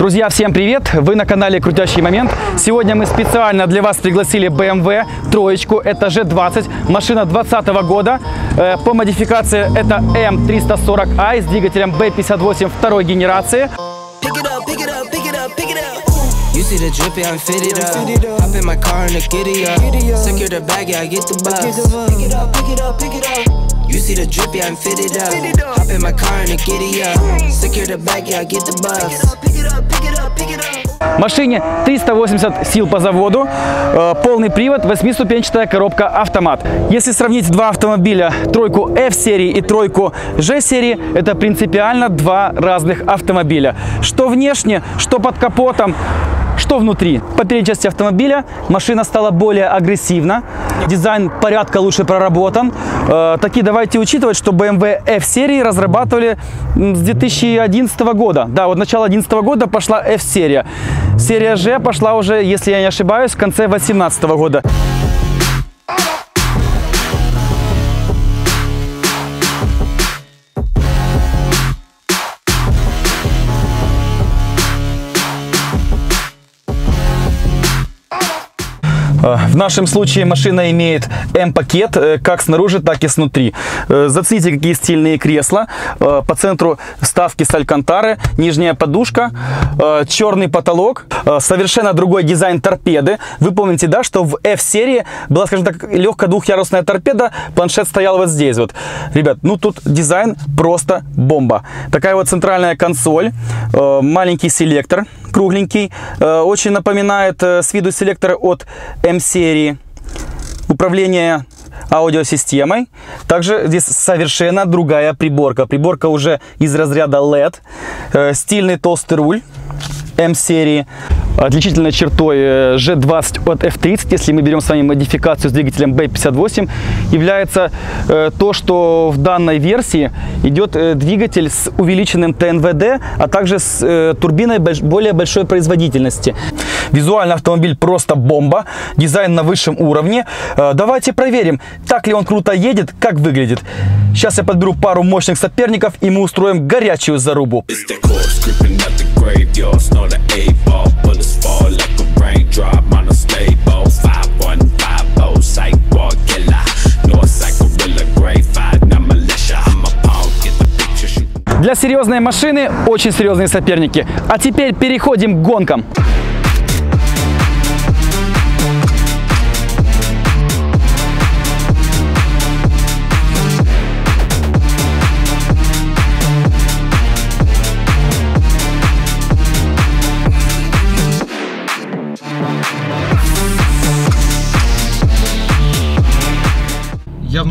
Друзья, всем привет! Вы на канале Крутящий Момент. Сегодня мы специально для вас пригласили BMW троечку. Это G20, машина 2020 года. Э, По модификации это M340i с двигателем B58 второй генерации. Pick it up, pick it up, pick it up, pick it up. You see the drippy, I'm fitted up. Hop in my car and the giddy up. Secure the bag, yeah, I get the bus. Pick it up, pick it up, pick it up. You see the drippy, I'm fitted up. Hop in my car and the giddy up. Secure the bag, yeah, I get the bus. Pick it up, pick it up, pick it up. Машине 380 сил по заводу, э, полный привод, восьмиступенчатая коробка автомат. Если сравнить два автомобиля, тройку F-серии и тройку G-серии, это принципиально два разных автомобиля. Что внешне, что под капотом, что внутри. По передней части автомобиля машина стала более агрессивна, дизайн порядка лучше проработан. Э, таки давайте учитывать, что BMW F-серии разрабатывали с 2011 года. Да, вот начало 2011 года пошла F-серия. Серия G пошла уже, если я не ошибаюсь, в конце 2018 года. В нашем случае машина имеет М-пакет э, как снаружи, так и снутри. Э, Зацените, какие стильные кресла. Э, По центру вставки с алькантары, нижняя подушка, черный потолок, совершенно другой дизайн торпеды. Вы помните, да, что в F-серии была, скажем так, легкая двухъярусная торпеда, планшет стоял вот здесь вот. Ребят, ну тут дизайн просто бомба. Такая вот центральная консоль, маленький селектор, кругленький, э, очень напоминает э, с виду селектора от М-серии. Управление аудиосистемой. Также здесь совершенно другая приборка. Приборка уже из разряда LED. Э, Стильный толстый руль М-серии. Отличительной чертой э, G20 от F30, если мы берем с вами модификацию с двигателем B58, является э, то, что в данной версии идет э, двигатель с увеличенным ТНВД, а также с э, турбиной более большой производительности. Визуально автомобиль просто бомба, дизайн на высшем уровне. Э, Давайте проверим, так ли он круто едет, как выглядит. Сейчас я подберу пару мощных соперников, и мы устроим горячую зарубу. Oh. Для серьезной машины очень серьезные соперники. А теперь переходим к гонкам.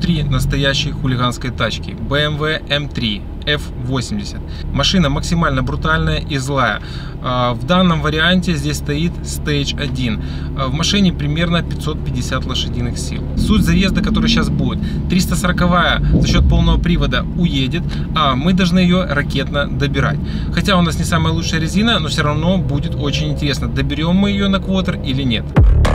Внутри настоящей хулиганской тачки BMW M3 F80. Машина максимально брутальная и злая. А, В данном варианте здесь стоит Stage 1. А, В машине примерно 550 лошадиных сил. Суть заезда, который сейчас будет. 340 за счет полного привода уедет, а мы должны ее ракетно добирать. Хотя у нас не самая лучшая резина, но все равно будет очень интересно, доберем мы ее на квотер или нет. Вот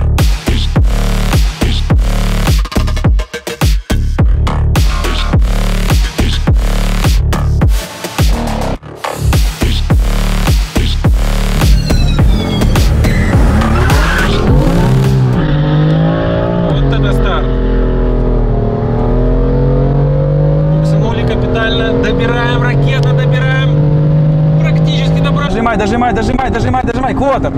Квотер.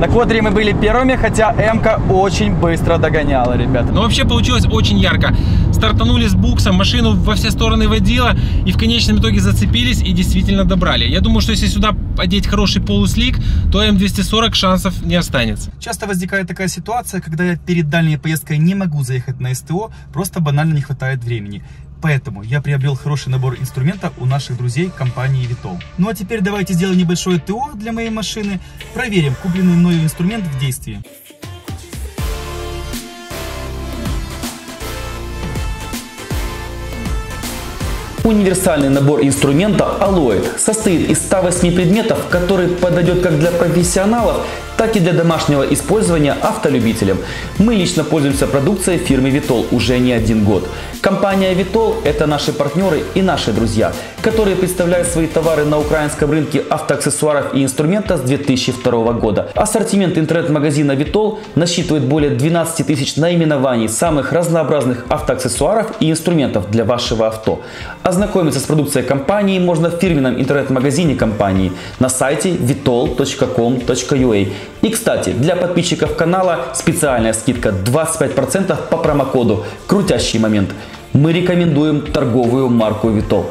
На квотере мы были первыми, хотя М-ка очень быстро догоняла, ребята. Но вообще получилось очень ярко. Стартанули с буксом, машину во все стороны водила и в конечном итоге зацепились и действительно добрали. Я думаю, что если сюда одеть хороший полуслик, то М240 шансов не останется. Часто возникает такая ситуация, когда я перед дальней поездкой не могу заехать на СТО, просто банально не хватает времени. Поэтому я приобрел хороший набор инструментов у наших друзей компании Vitol. Ну а теперь давайте сделаем небольшое ТО для моей машины, проверим купленный мною инструмент в действии. Универсальный набор инструмента Alloyd состоит из 108 предметов, который подойдет как для профессионалов, так и для домашнего использования автолюбителям. Мы лично пользуемся продукцией фирмы Vitol уже не один год. Компания Vitol – это наши партнеры и наши друзья. Который представляет свои товары на украинском рынке автоаксессуаров и инструмента с 2002 года. Ассортимент интернет-магазина Vitol насчитывает более 12 тысяч наименований самых разнообразных автоаксессуаров и инструментов для вашего авто. Ознакомиться с продукцией компании можно в фирменном интернет-магазине компании на сайте vitol.com.ua. И, кстати, для подписчиков канала специальная скидка 25% по промокоду «Крутящий момент». Мы рекомендуем торговую марку Vitol.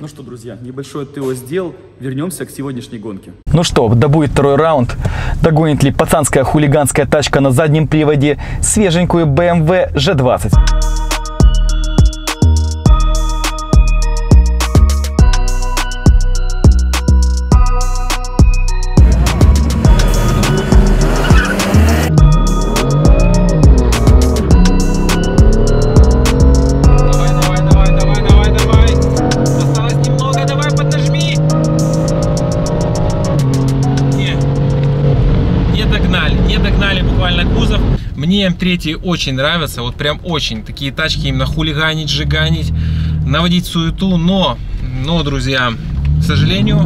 Ну что, друзья, небольшой ТО сделал. Вернемся к сегодняшней гонке. Ну что, да будет второй раунд. Догонит ли пацанская хулиганская тачка на заднем приводе свеженькую BMW G20? М3 очень нравится, вот прям очень. Такие тачки именно хулиганить, сжиганить, наводить суету. Но, но, друзья, к сожалению,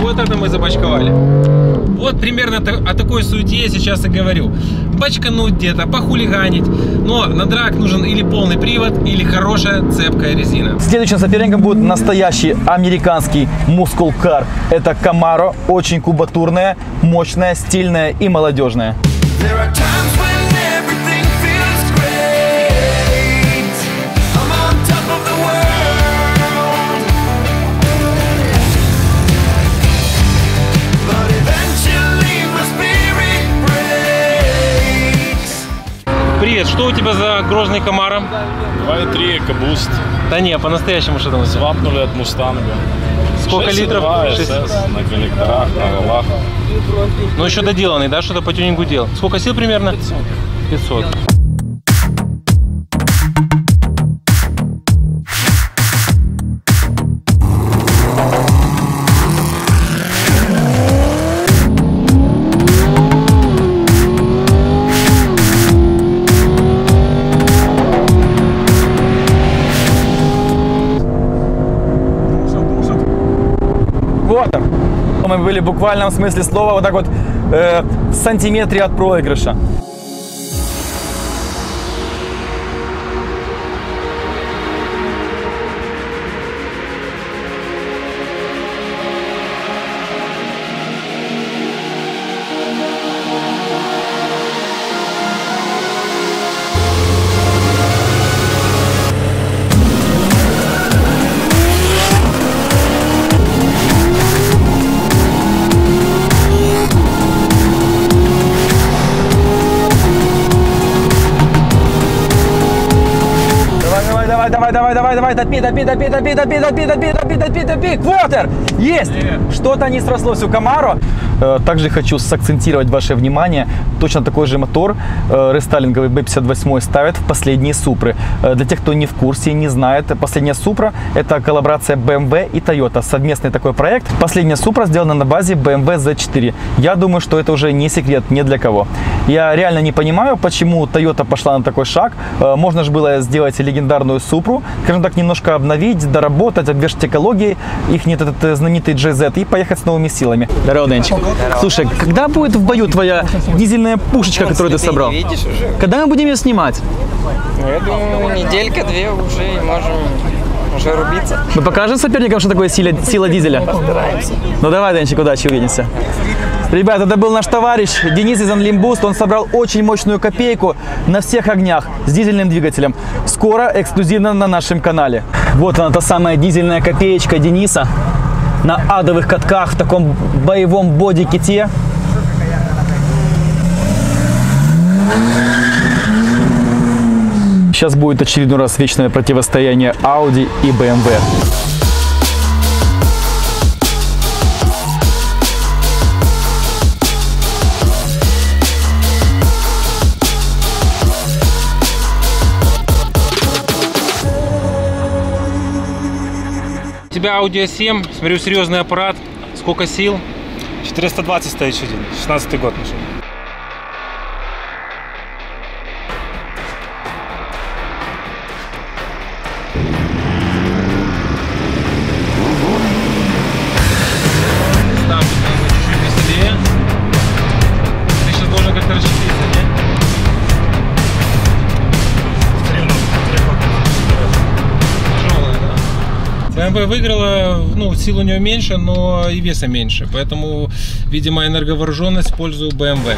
вот это мы запачковали. Вот примерно о такой суете я сейчас и говорю. Бачкануть где-то, похулиганить. Но на драк нужен или полный привод, или хорошая цепкая резина. Следующим соперником будет настоящий американский мускул-кар. Это Camaro, очень кубатурная, мощная, стильная и молодежная. There are times Привет, что у тебя за грозный комара? 2,3 экобуст. Да не, по-настоящему что там? Свапнули от мустанга. Сколько 6, литров? 2, 6... На коллекторах, на валах. Ну еще доделанный, да, что-то по тюнингу делал. Сколько сил примерно? 500. 500. Мы были в буквальном смысле слова вот так вот э, в сантиметре от проигрыша. Давай, давай, давай, давай, топи, топи, топи, топи, топи, топи, топи, топи, топи, топи, квотер! Есть! Что-то не срослось у Камаро. Э, Также хочу сакцентировать ваше внимание. Точно такой же мотор э, рестайлинговый B58 ставят в последние Супры. Э, Для тех, кто не в курсе, не знает, последняя Супра – это коллаборация BMW и Toyota. Совместный такой проект. Последняя Супра сделана на базе BMW Z4. Я думаю, что это уже не секрет ни для кого. Я реально не понимаю, почему Toyota пошла на такой шаг. Можно же было сделать легендарную Супру, скажем так, немножко обновить, доработать, обвешать экологией, их нет этот знаменитый GZ и поехать с новыми силами. Здорово, Денчик. Слушай, когда будет в бою твоя дизельная пушечка, которую ты собрал? видишь уже. Когда мы будем ее снимать? Ну, я думаю, неделька-две уже и можем уже рубиться. Мы покажем соперникам, что такое сила, сила дизеля? Постараемся. Ну давай, Денчик, удачи, увидимся. Ребят, это был наш товарищ Денис из Unlimbuст. Он собрал очень мощную копейку на всех огнях с дизельным двигателем. Скоро эксклюзивно на нашем канале. Вот она, та самая дизельная копеечка Дениса на адовых катках в таком боевом боди-ките. Сейчас будет очередной раз вечное противостояние Audi и BMW. У тебя Audi A7, смотрю, серьезный аппарат. Сколько сил? 420 стоит один. 16 год машина. BMW выиграла, ну, сил у нее меньше, но и веса меньше. Поэтому, видимо, энерговооруженность в пользу BMW.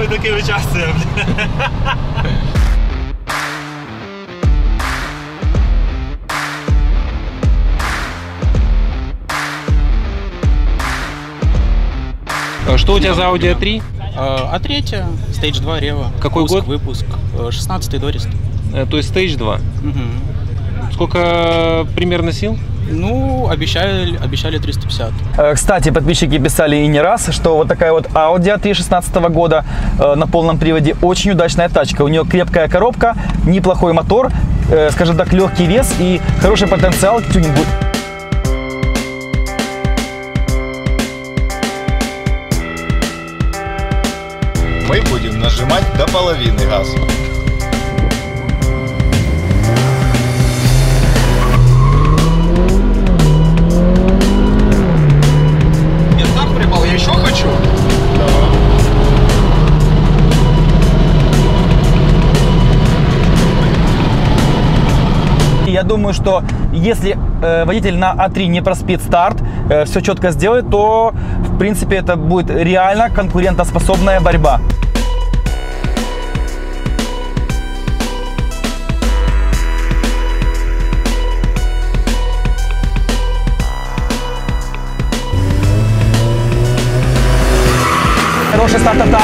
Нахуй таке участие, бля. Что у тебя за Audi A3? А третья, Stage 2 Рева. Какой Выпуск, год? Выпуск. 16-й Дорист. Э, То есть Stage 2. Сколько примерно сил? Ну, обещали, обещали 350. Э, Кстати, подписчики писали и не раз, что вот такая вот Audi A3 16 года э, на полном приводе очень удачная тачка. У нее крепкая коробка, неплохой мотор, э, скажем так, легкий вес и хороший потенциал к тюнингу. мы будем нажимать до половины газа. Еще хочу. Я думаю, что если э, водитель на А3 не проспит старт, э, все четко сделает, то в принципе это будет реально конкурентоспособная борьба.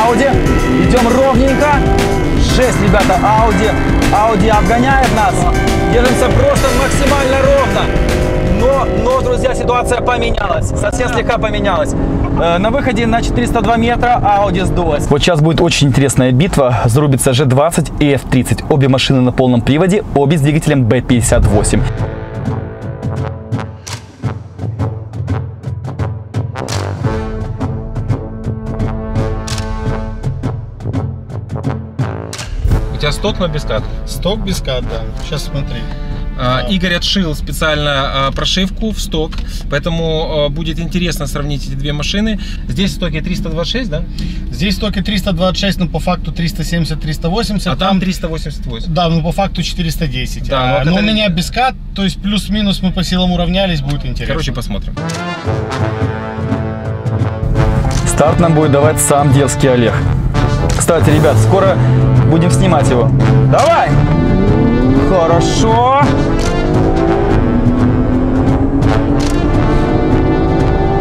Audi. Идем ровненько. Жесть, ребята, Audi. Audi обгоняет нас. Держимся просто максимально ровно. Но, но, друзья, ситуация поменялась. Совсем слегка поменялась. Э, На выходе на 402 метра Audi сдулась. Вот сейчас будет очень интересная битва. Зарубится G20 и F30. Обе машины на полном приводе, обе с двигателем B58. Тебя сток на бескат? Сток без да. Сейчас смотри. А, Игорь отшил специально а, прошивку в сток, поэтому а, будет интересно сравнить эти две машины. Здесь в стоке 326, да? Здесь стоки 326, но по факту 370-380. А там 388. Да, ну по факту 410. Да, А, вот но это- у меня бескат, то есть плюс-минус мы по силам уравнялись, будет интересно. Короче, посмотрим. Старт нам будет давать сам дерзкий Олег. Кстати, ребят, скоро будем снимать его. Давай! Хорошо.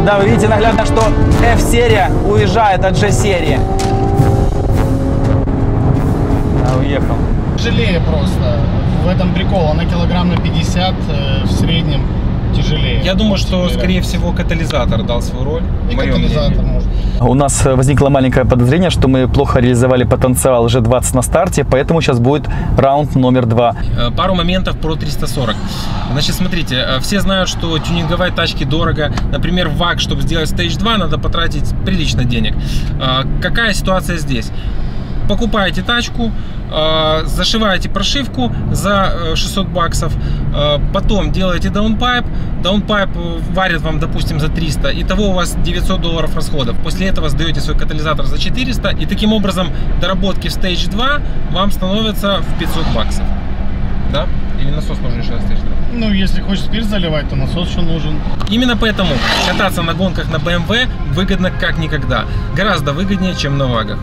Да, вы видите наглядно, что F-серия уезжает от G-серии. А, уехал. Тяжелее просто. В этом прикол. Она килограмм на 50 э, в среднем. Я думаю, что, скорее всего, катализатор дал свою роль. И катализатор может. У нас э, возникло маленькое подозрение, что мы плохо реализовали потенциал G20 на старте, поэтому сейчас будет раунд номер два. Э, Пару моментов про 340. Значит, смотрите, э, все знают, что тюнинговать тачки дорого. Например, ВАК, чтобы сделать Stage 2, надо потратить прилично денег. Какая ситуация здесь? Покупаете тачку, зашиваете прошивку за э, 600 баксов, э, потом делаете даунпайп, даунпайп э, варит вам, допустим, за 300, итого у вас 900 долларов расходов. После этого сдаете свой катализатор за 400, и таким образом доработки в Stage 2 вам становятся в 500 баксов. Да? Или насос нужен еще на Stage 2? Ну, если хочешь спирт заливать, то насос еще нужен. Именно поэтому кататься на гонках на BMW выгодно как никогда. Гораздо выгоднее, чем на вагах.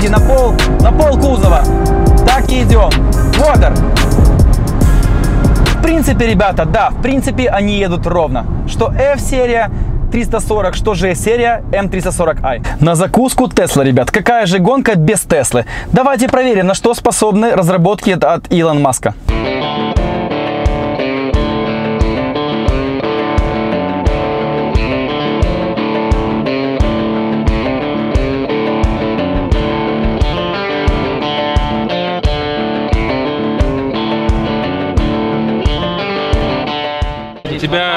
Слегка впереди на пол, на пол кузова. Так и идем. Водор. В принципе, ребята, да, в принципе, они едут ровно. Что F-серия, 340, что же серия M340i. На закуску Тесла, ребят. Какая же гонка без Теслы? Давайте проверим, на что способны разработки от Илон Маска.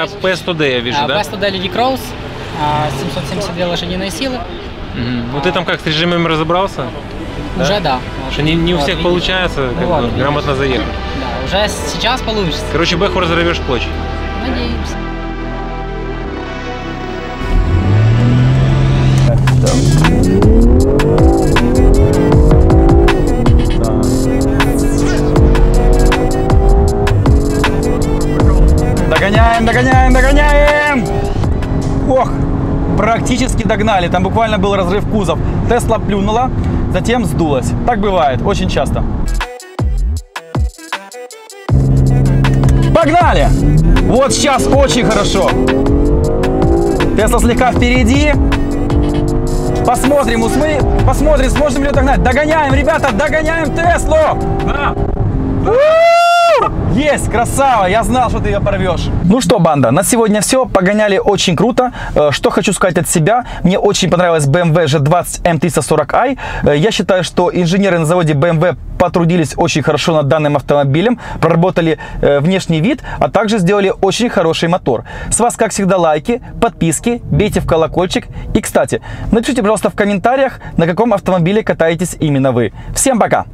У тебя P100D, я вижу, да? Best Daily Cross, а, 772 лошадиные силы. Мгм. Ну ты там как с режимами разобрался? Уже да. Что не, не у Вот, всех видишь. получается как вот, грамотно заехать. Да, уже сейчас получится. Короче, Бэху разорвешь клочья. Надеемся. Практически догнали. Там буквально был разрыв кузов. Тесла плюнула, затем сдулась. Так бывает, очень часто. Погнали! Вот сейчас очень хорошо. Тесла слегка впереди. Посмотрим, усмы... посмотрим, сможем ли догнать. Догоняем, ребята, догоняем Теслу! У! Есть, красава, я знал, что ты ее порвешь. Ну что, банда, на сегодня все. Погоняли очень круто. Э, Что хочу сказать от себя. Мне очень понравилась BMW G20 M340i. Э, Я считаю, что инженеры на заводе BMW потрудились очень хорошо над данным автомобилем, проработали э, внешний вид, а также сделали очень хороший мотор. С вас, как всегда, лайки, подписки, бейте в колокольчик. И, кстати, напишите, пожалуйста, в комментариях, на каком автомобиле катаетесь именно вы. Всем пока!